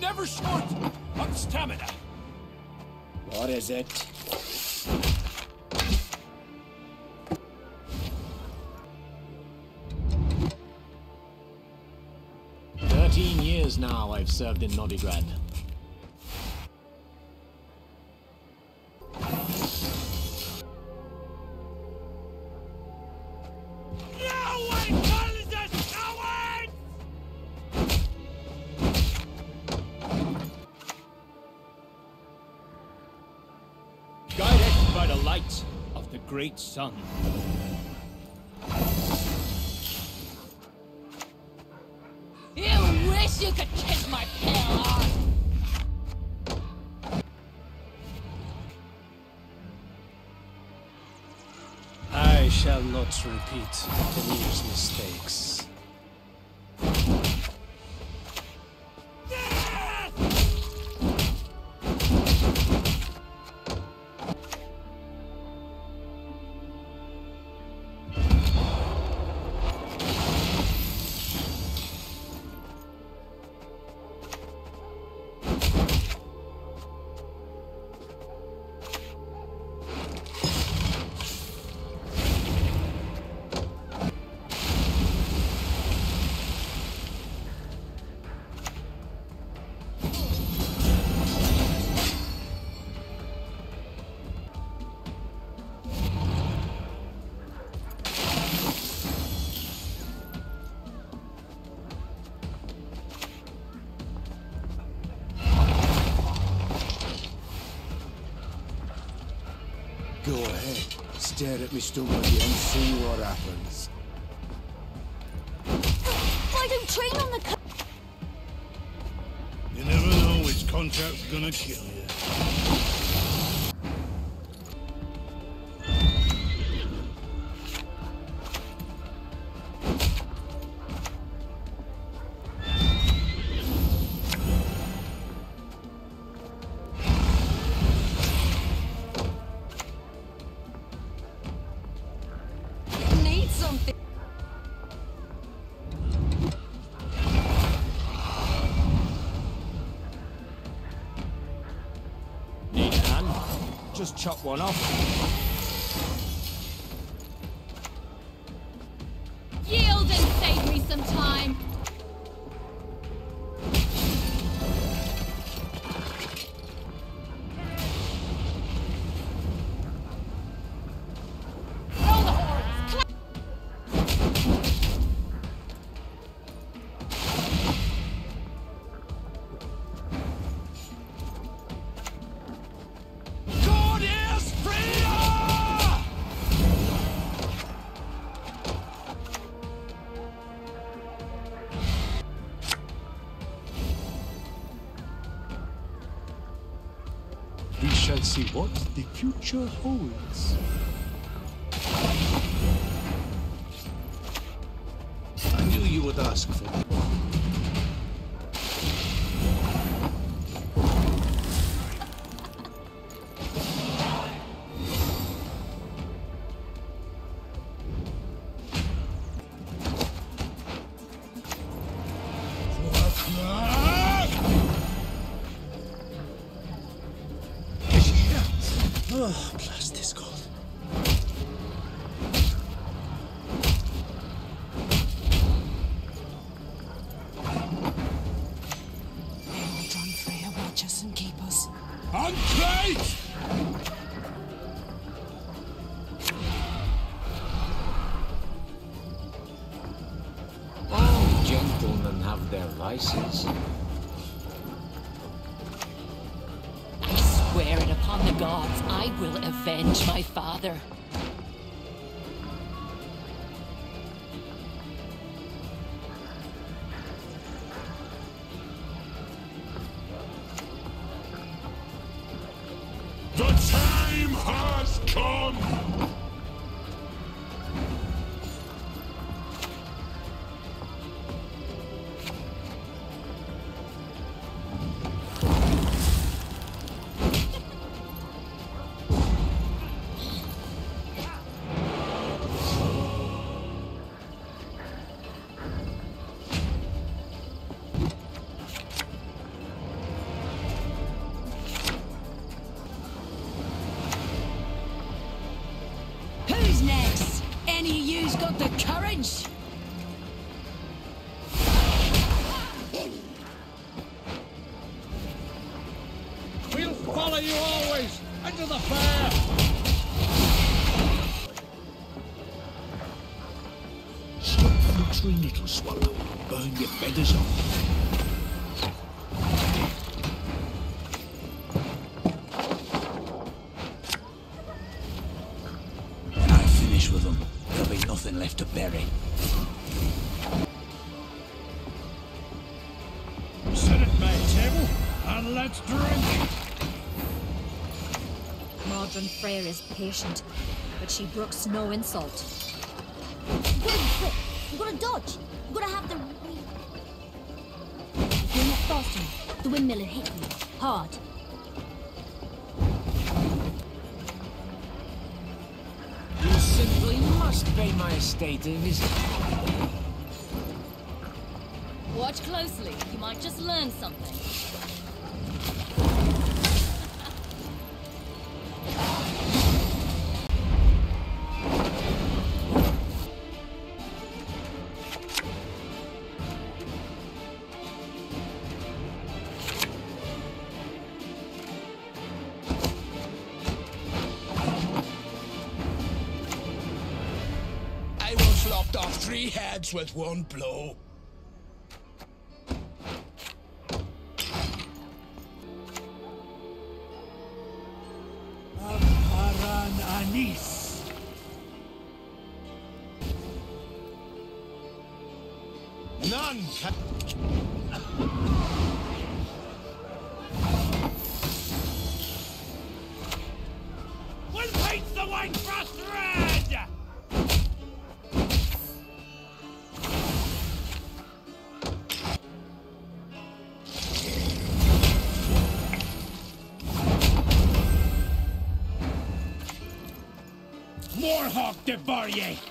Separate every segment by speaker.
Speaker 1: Never short of stamina.
Speaker 2: What is it? Thirteen years now I've served in Novigrad.
Speaker 1: Great sun.
Speaker 3: You wish you could kiss my pale arse!
Speaker 4: I shall not repeat the Demir's mistakes.
Speaker 5: Stare at me stupidly and see what happens.
Speaker 3: I don't train on the
Speaker 6: You never know which contract's gonna kill you.
Speaker 2: Just chop one off.
Speaker 4: Future holds.
Speaker 2: Have their vices.
Speaker 3: I swear it upon the gods, I will avenge my father.
Speaker 6: The time has come!
Speaker 4: Burn your feathers off.
Speaker 5: When I finish with them, there'll be nothing left to bury.
Speaker 6: Sit at my table and let's drink.
Speaker 7: Modron Freya is patient, but she brooks no insult.
Speaker 8: You gotta be quick. You gotta dodge. The windmill will hit you hard.
Speaker 2: You simply must pay my estate a visit.
Speaker 3: Watch closely. You might just learn something.
Speaker 5: Three heads with one blow.
Speaker 1: Morhawk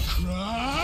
Speaker 9: For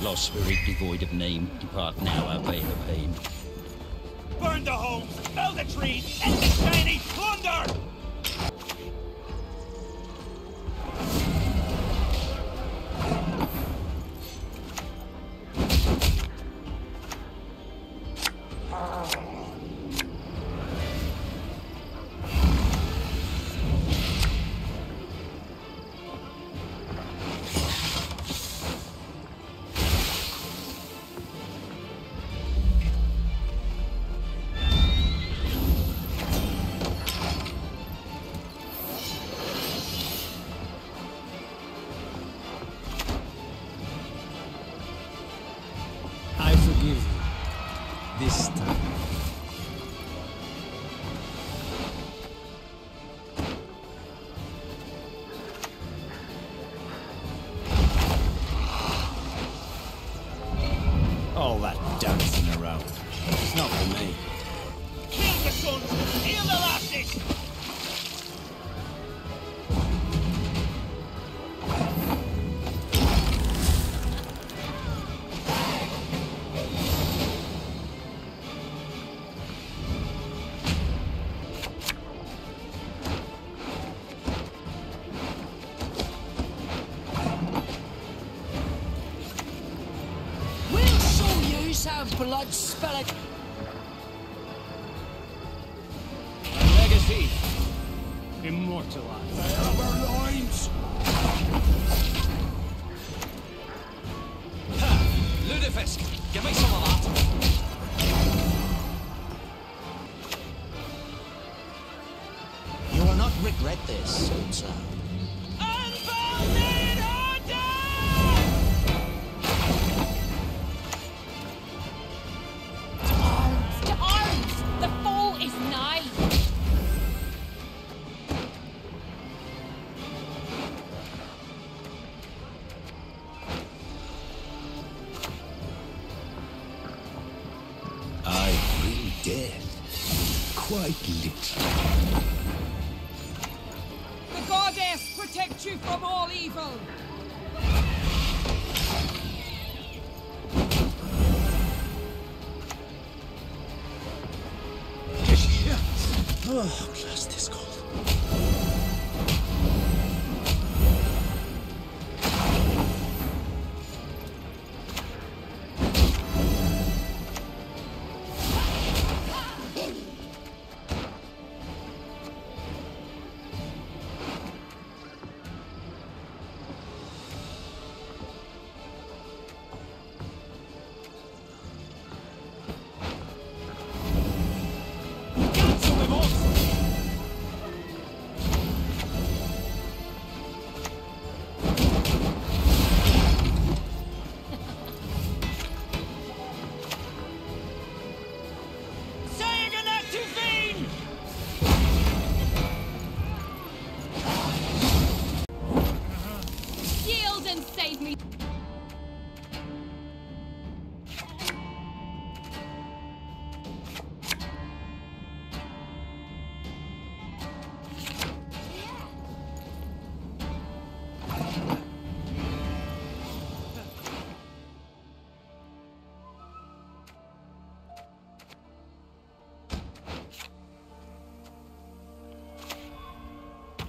Speaker 10: Lost spirit devoid of name, depart now our veil of pain.
Speaker 1: Burn the homes, fell the trees, and the shiny plunder!
Speaker 11: blood
Speaker 12: spell
Speaker 1: it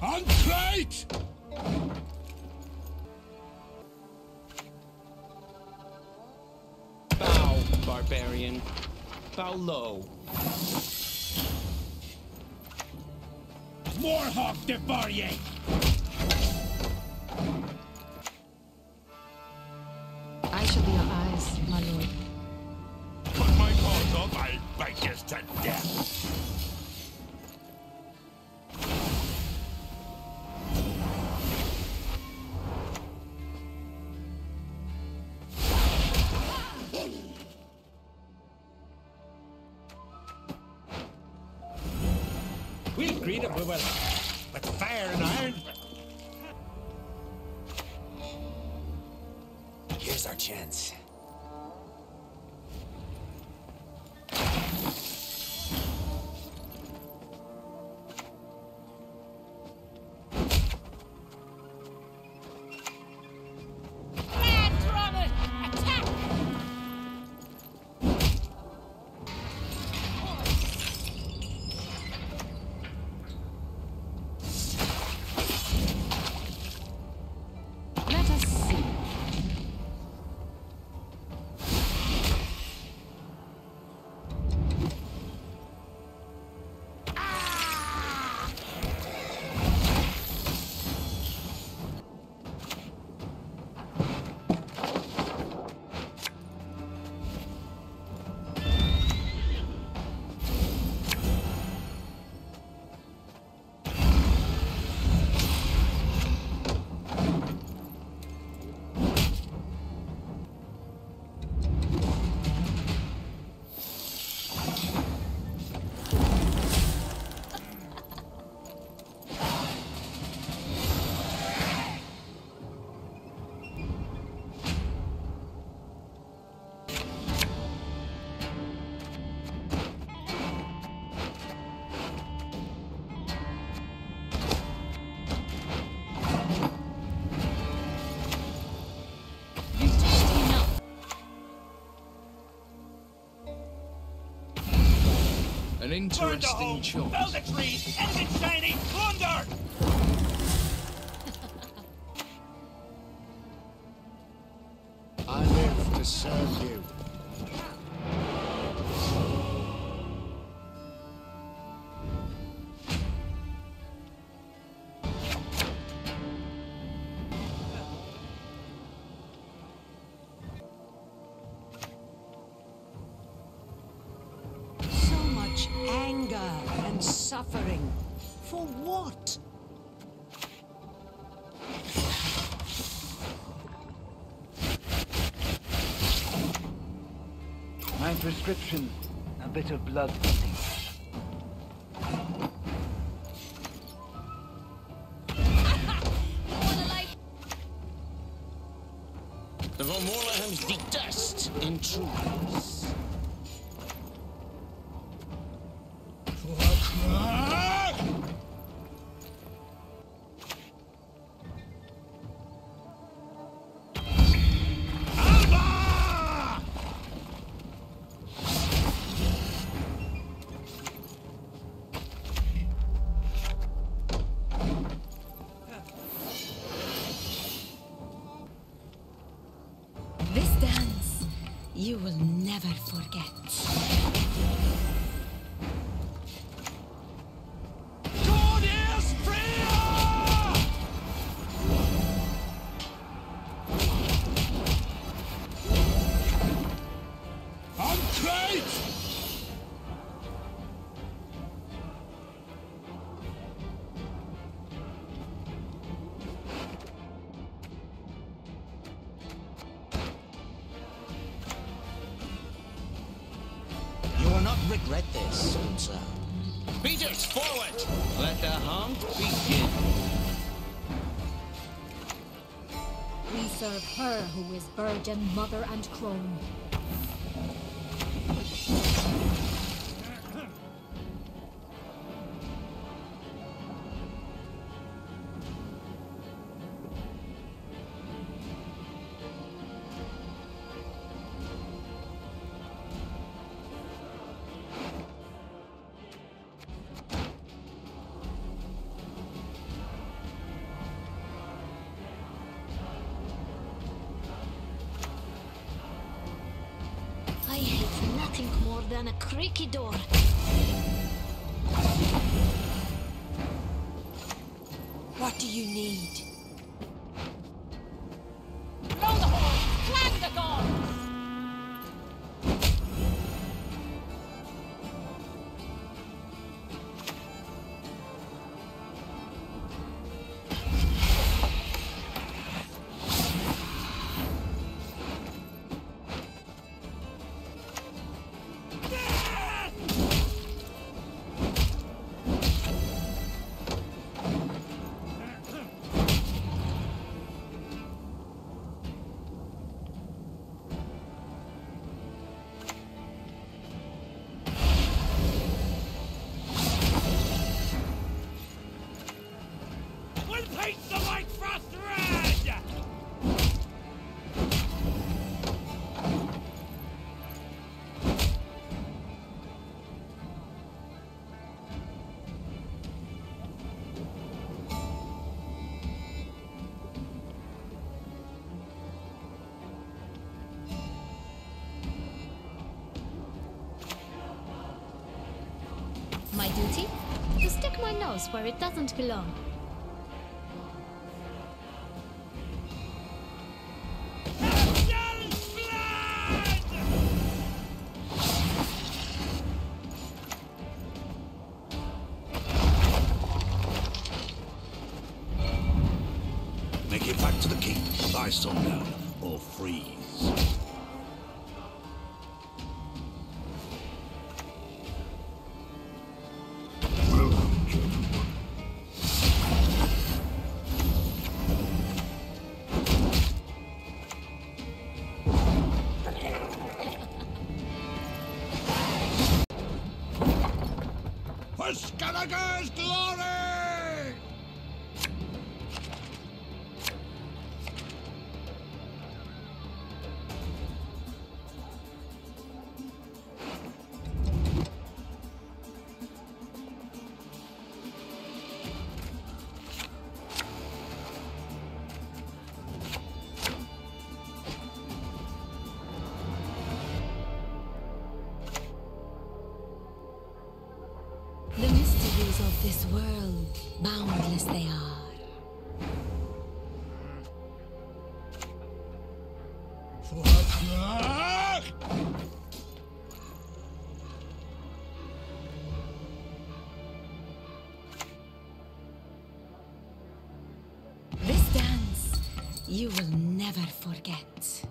Speaker 1: Unplate!
Speaker 13: Bow, barbarian. Bow low.
Speaker 9: Morhawk Devarier!
Speaker 1: An
Speaker 12: Burn the
Speaker 1: interesting choice.
Speaker 12: fell the trees, anything shiny, plunder!
Speaker 3: Suffering. For what?
Speaker 4: My prescription, a bit of blood.
Speaker 6: You will never forget.
Speaker 14: This, Unsa.
Speaker 13: Beaters, forward! Let the hunt begin.
Speaker 7: We serve her who is virgin, mother, and crone.
Speaker 8: Than a creaky door.
Speaker 3: What do you need?
Speaker 7: Nose where it doesn't belong.
Speaker 5: Make it back to the king by sundown, or freeze.
Speaker 15: Boundless they are. This dance you will never forget.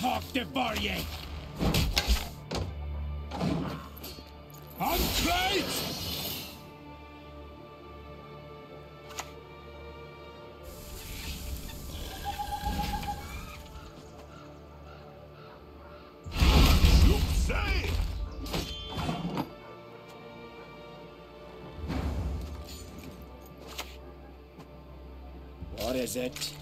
Speaker 1: Morhawk de Varrier! On crate! You say!
Speaker 9: What is it?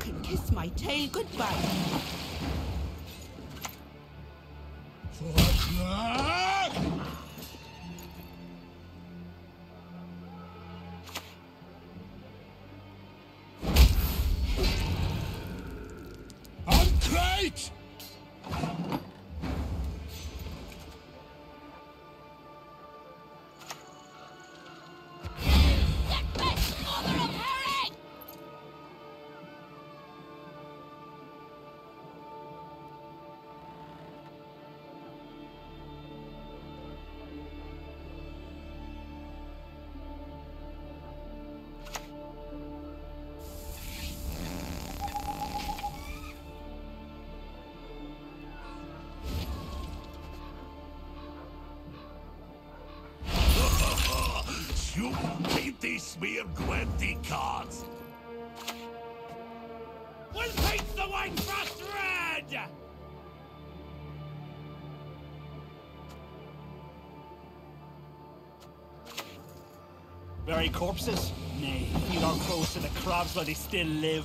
Speaker 6: Can kiss my tail goodbye.
Speaker 1: On smear Gwenty cards! We'll paint the white frost red! Bury corpses? Nay, feed our crows to the crabs while they still live.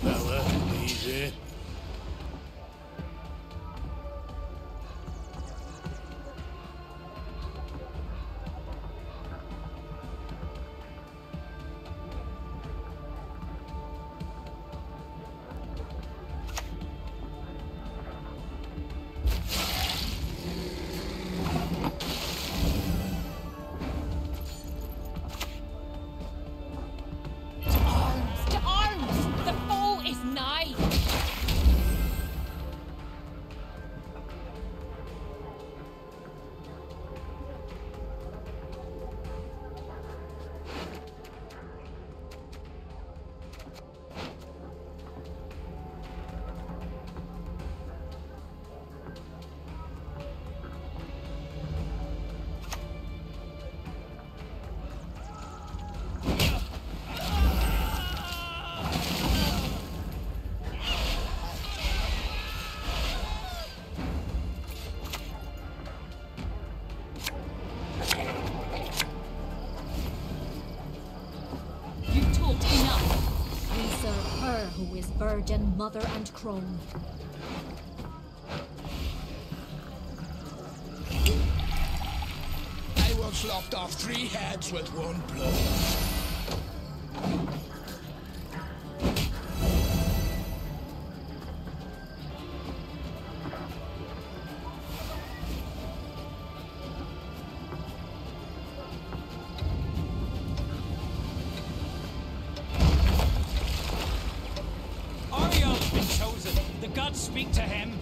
Speaker 3: That easy.
Speaker 7: Mother and Crone.
Speaker 16: I will slough off three heads with one blow.
Speaker 6: speak to him.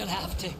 Speaker 12: you'll have to.